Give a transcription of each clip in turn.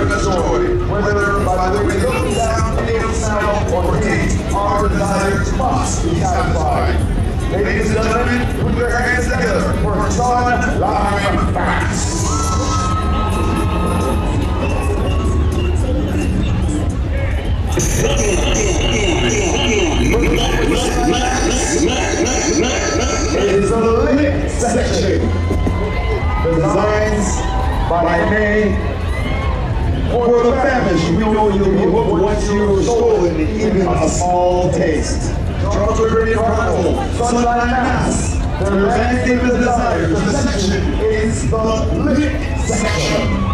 and joy, whether by the look, sound, feel, smell, or taste, our desires must be satisfied. Ladies and gentlemen, put your hands together for Sunlime Facts. It is a lit section. Designs by May for the famished. We know you'll be hooked once you're stolen even a small taste. Charles River Carnival, Sunlime Mas. The landscape of desires. The section is the lit section.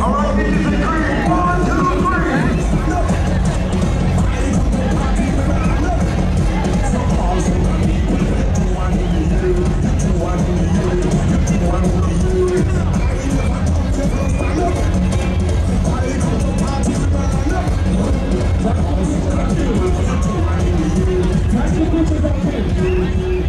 All right, Peaches and Cream, one, っていただきたい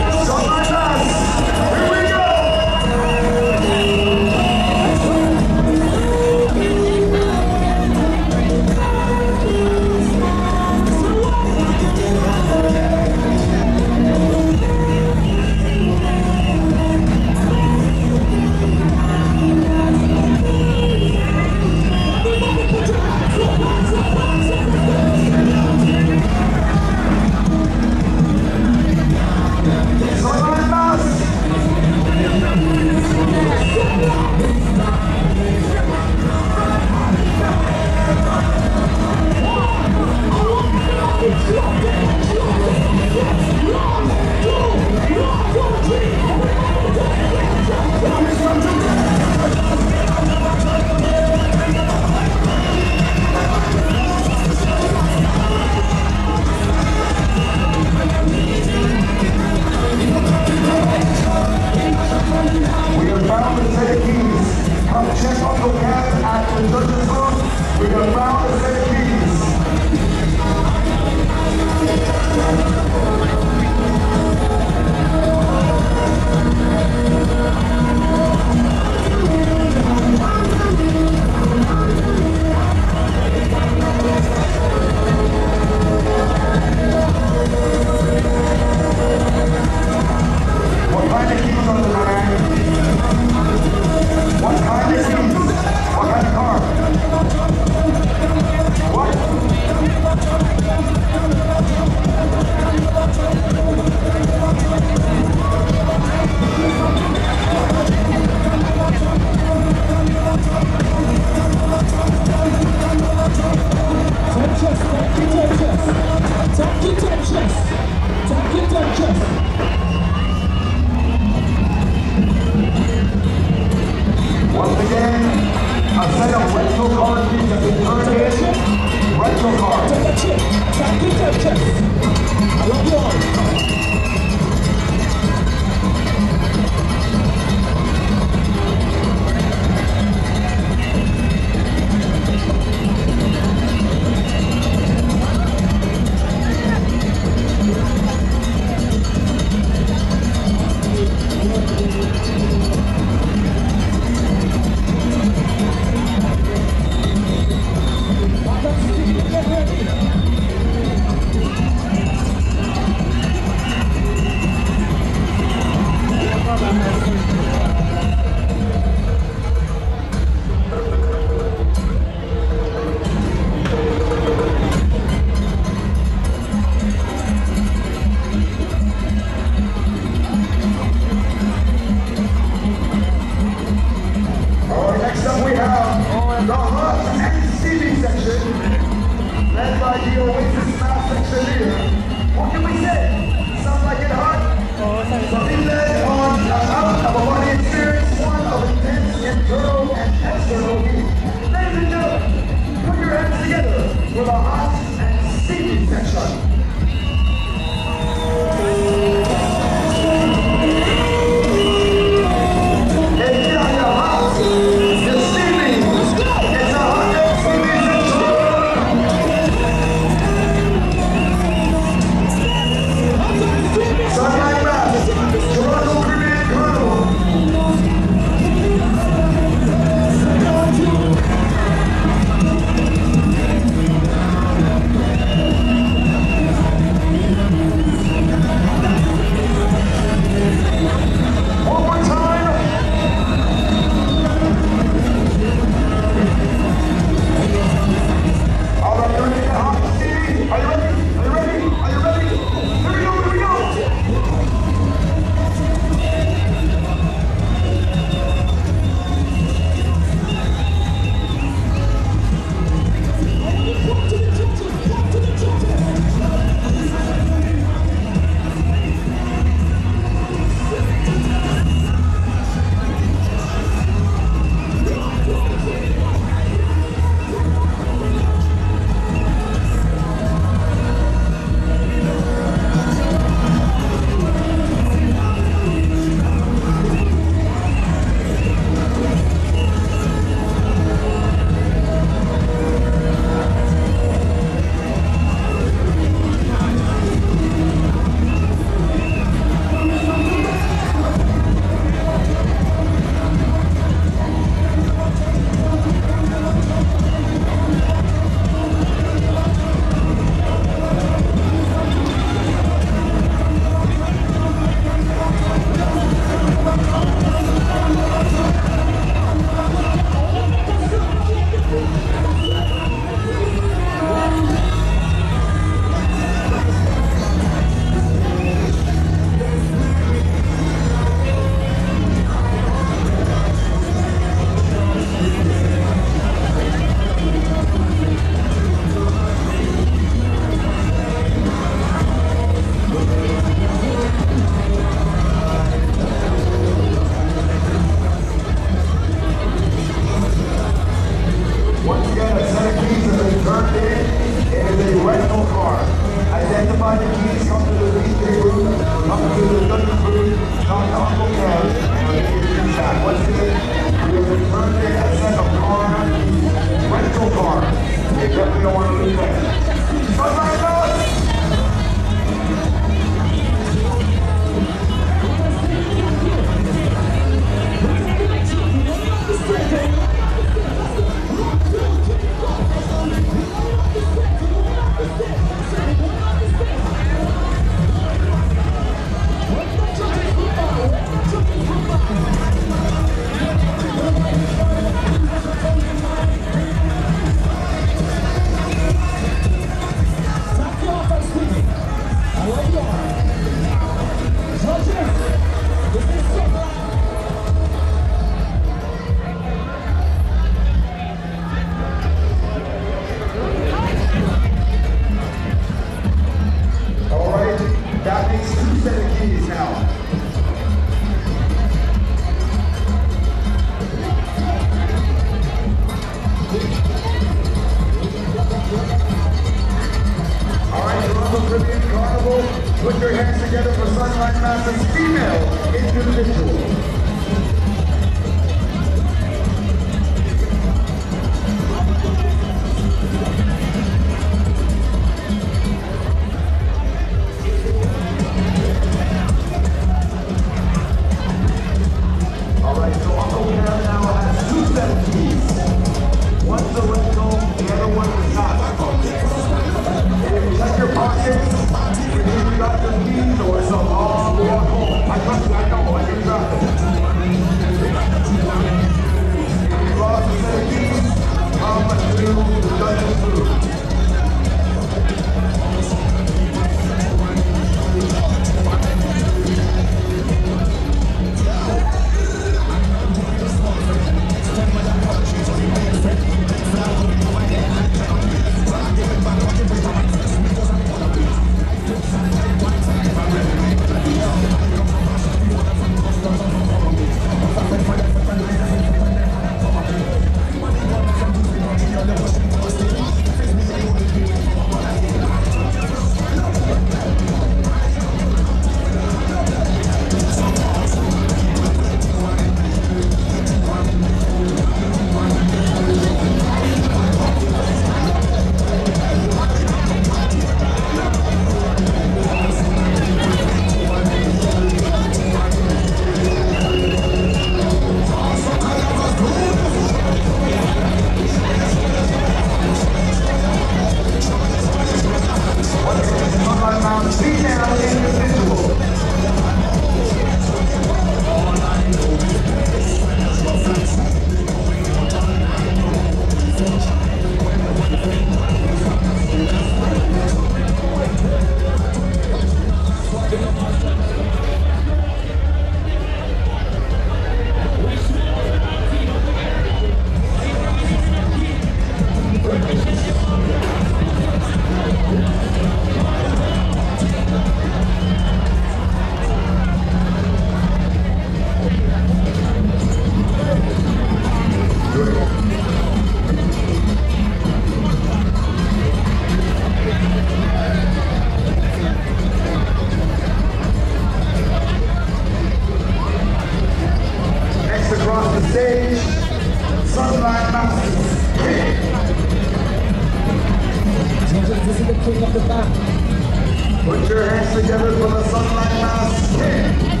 Put your hands together for the Sunlime Mas.